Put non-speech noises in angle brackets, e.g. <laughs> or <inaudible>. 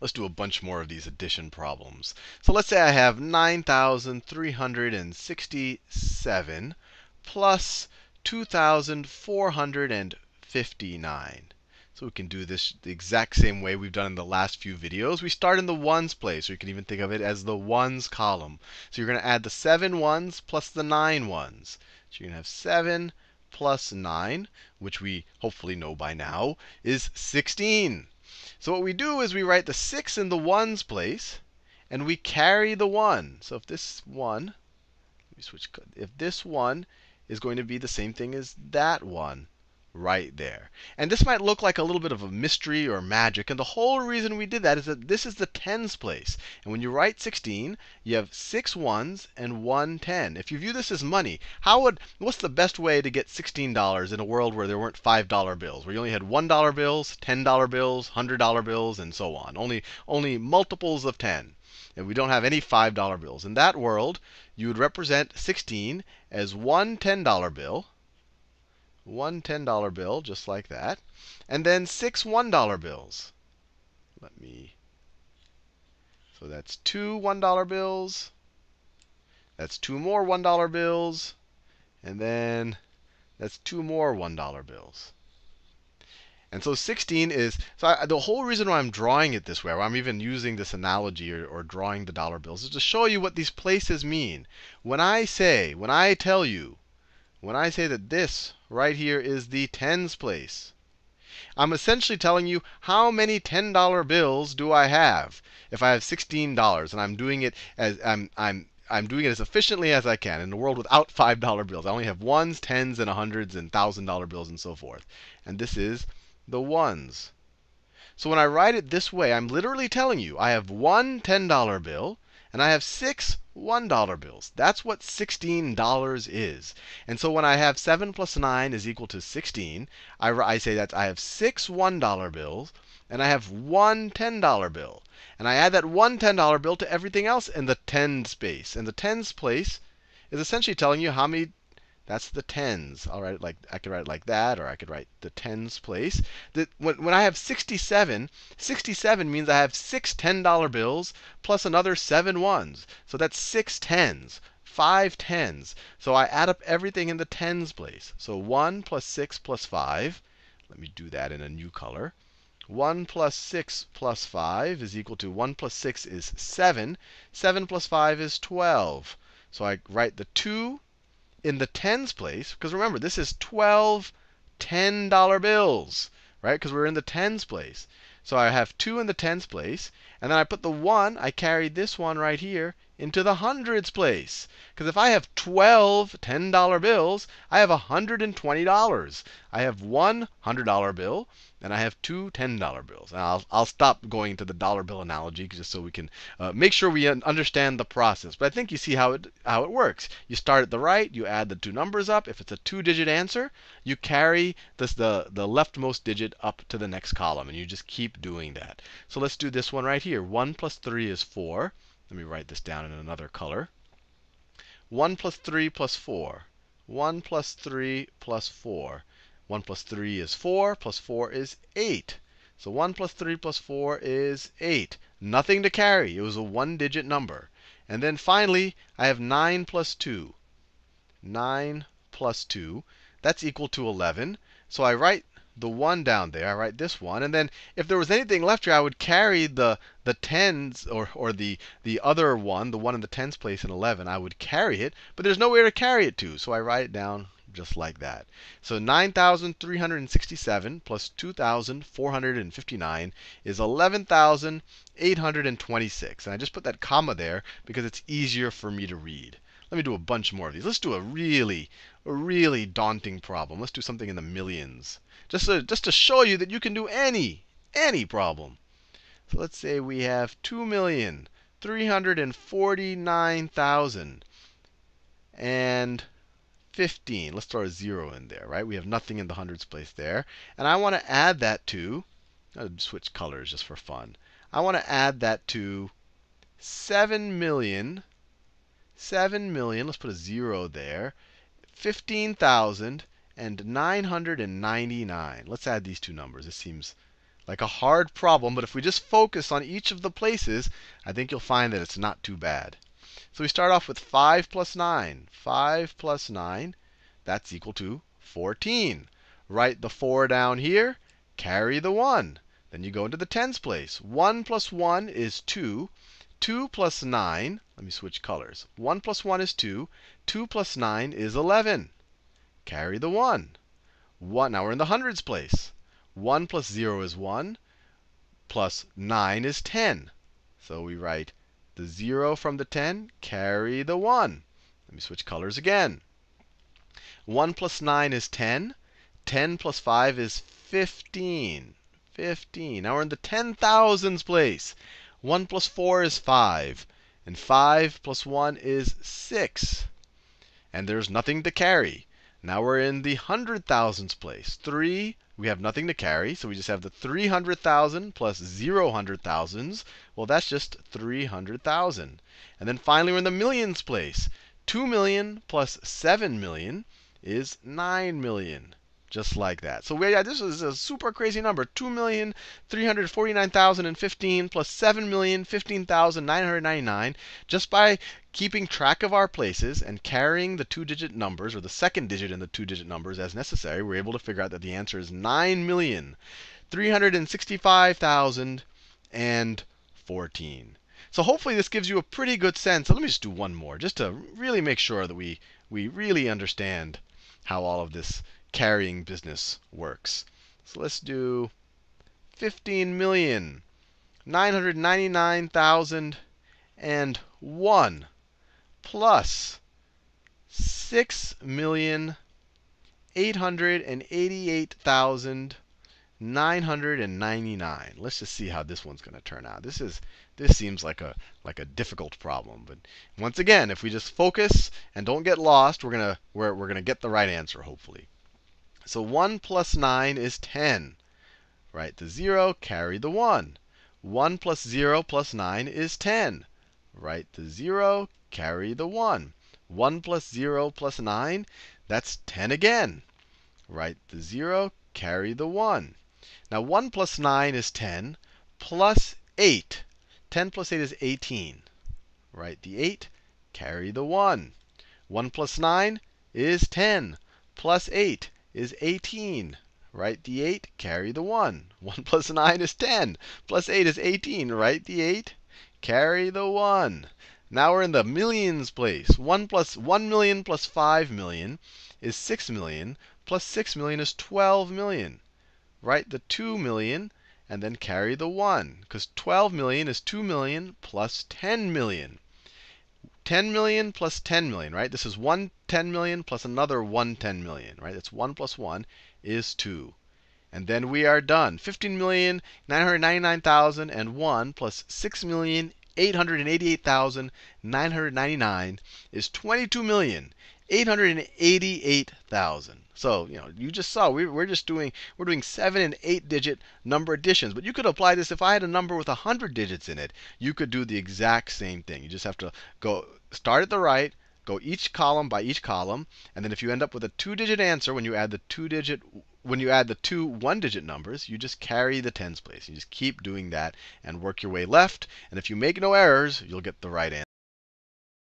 Let's do a bunch more of these addition problems. So let's say I have 9,367 plus 2,459. So we can do this the exact same way we've done in the last few videos. We start in the ones place, or you can even think of it as the ones column. So you're going to add the 7 ones plus the 9 ones. So you're going to have 7 plus 9, which we hopefully know by now, is 16. So what we do is we write the 6 in the ones place, and we carry the 1. So if this 1, let me switch, if this 1 is going to be the same thing as that 1, right there. And this might look like a little bit of a mystery or magic. And the whole reason we did that is that this is the tens place. And when you write 16, you have six ones and one ten. If you view this as money, how would what's the best way to get $16 in a world where there weren't $5 bills, where you only had $1 bills, $10 bills, $100 bills, and so on? Only, only multiples of 10. And we don't have any $5 bills. In that world, you would represent 16 as one $10 bill one $10 bill, just like that, and then six $1 bills. Let me, so that's two $1 bills. That's two more $1 bills. And then that's two more $1 bills. And so 16 is, so I, the whole reason why I'm drawing it this way, or I'm even using this analogy or, or drawing the dollar bills, is to show you what these places mean. When I say, when I tell you, when I say that this right here is the tens place, I'm essentially telling you how many $10 bills do I have if I have $16 and I'm doing it as I'm I'm I'm doing it as efficiently as I can in a world without $5 bills. I only have ones, tens, and hundreds, and thousand dollar bills, and so forth. And this is the ones. So when I write it this way, I'm literally telling you I have one $10 bill and I have six $1 bills. That's what $16 is. And so when I have 7 plus 9 is equal to 16, I, I say that I have six $1 bills and I have one $10 bill. And I add that one $10 bill to everything else in the tens space. And the tens place is essentially telling you how many that's the tens. I'll write it like I could write it like that, or I could write the tens place. That when, when I have 67, 67 means I have six $10 bills plus another seven ones. So that's six tens, five tens. So I add up everything in the tens place. So 1 plus 6 plus 5. Let me do that in a new color. 1 plus 6 plus 5 is equal to 1 plus 6 is 7. 7 plus 5 is 12. So I write the 2 in the tens place, because remember, this is 12 $10 bills, right? Because we're in the tens place. So I have 2 in the tens place, and then I put the 1, I carry this one right here into the hundreds place. Because if I have 12 $10 bills, I have $120. I have one $100 bill, and I have two $10 bills. And I'll, I'll stop going to the dollar bill analogy just so we can uh, make sure we understand the process. But I think you see how it, how it works. You start at the right, you add the two numbers up. If it's a two-digit answer, you carry this, the, the leftmost digit up to the next column. And you just keep doing that. So let's do this one right here. 1 plus 3 is 4. Let me write this down in another color. 1 plus 3 plus 4. 1 plus 3 plus 4. 1 plus 3 is 4, plus 4 is 8. So 1 plus 3 plus 4 is 8. Nothing to carry. It was a one-digit number. And then finally, I have 9 plus 2. 9 plus 2. That's equal to 11. So I write the 1 down there. I write this one. And then if there was anything left here, I would carry the, the tens or, or the, the other one, the one in the tens place in 11. I would carry it. But there's nowhere to carry it to. So I write it down just like that. So 9,367 plus 2,459 is 11,826. And I just put that comma there because it's easier for me to read. Let me do a bunch more of these. Let's do a really, really daunting problem. Let's do something in the millions. Just to, just to show you that you can do any, any problem. So let's say we have 2,349,000 and 15. Let's throw a 0 in there, right? We have nothing in the hundreds place there. And I want to add that to, I'll switch colors just for fun. I want to add that to 7 million 7 million, let's put a 0 there, 15,999. Let's add these two numbers. This seems like a hard problem, but if we just focus on each of the places, I think you'll find that it's not too bad. So we start off with 5 plus 9. 5 plus 9, that's equal to 14. Write the 4 down here, carry the 1. Then you go into the tens place. 1 plus 1 is 2. 2 plus 9, let me switch colors. 1 plus 1 is 2. 2 plus 9 is 11. Carry the 1. 1. Now we're in the hundreds place. 1 plus 0 is 1, plus 9 is 10. So we write the 0 from the 10, carry the 1. Let me switch colors again. 1 plus 9 is 10. 10 plus 5 is 15. 15. Now we're in the ten thousands place. 1 plus 4 is 5. And 5 plus 1 is 6. And there's nothing to carry. Now we're in the hundred thousands place. 3, we have nothing to carry, so we just have the 300,000 plus 0 hundred thousands. Well, that's just 300,000. And then finally, we're in the millions place. 2 million plus 7 million is 9 million just like that. So yeah, this is a super crazy number. 2,349,015 plus 7,015,999. Just by keeping track of our places and carrying the two-digit numbers, or the second digit in the two-digit numbers as necessary, we're able to figure out that the answer is 9,365,014. So hopefully this gives you a pretty good sense. So let me just do one more, just to really make sure that we, we really understand how all of this carrying business works. So let's do 15,999,001 plus 6,888,999. Let's just see how this one's going to turn out. This is this seems like a like a difficult problem, but once again, if we just focus and don't get lost, we're gonna we're, we're gonna get the right answer hopefully. So 1 plus 9 is 10. Write the 0, carry the 1. 1 plus 0 plus 9 is 10. Write the 0, carry the 1. 1 plus 0 plus 9, that's 10 again. Write the 0, carry the 1. Now 1 plus 9 is 10, plus 8. 10 plus 8 is 18. Write the 8, carry the 1. 1 plus 9 is 10, plus 8 is 18. Write the 8, carry the 1. <laughs> 1 plus 9 is 10. Plus 8 is 18. Write the 8, carry the 1. Now we're in the millions place. 1 plus 1 million plus 5 million is 6 million. Plus 6 million is 12 million. Write the 2 million and then carry the 1. Because 12 million is 2 million plus 10 million. 10 million plus 10 million, right? This is 1 10 million plus another 1 10 million, right? That's 1 plus 1 is 2. And then we are done. 15,999,001 plus 6,888,999 is 22,888,000. So, you know, you just saw we, we're just doing we're doing seven and eight digit number additions. But you could apply this if I had a number with 100 digits in it. You could do the exact same thing. You just have to go start at the right, go each column by each column, and then if you end up with a two-digit answer when you add the two-digit when you add the two one-digit numbers, you just carry the tens place. You just keep doing that and work your way left. And if you make no errors, you'll get the right answer.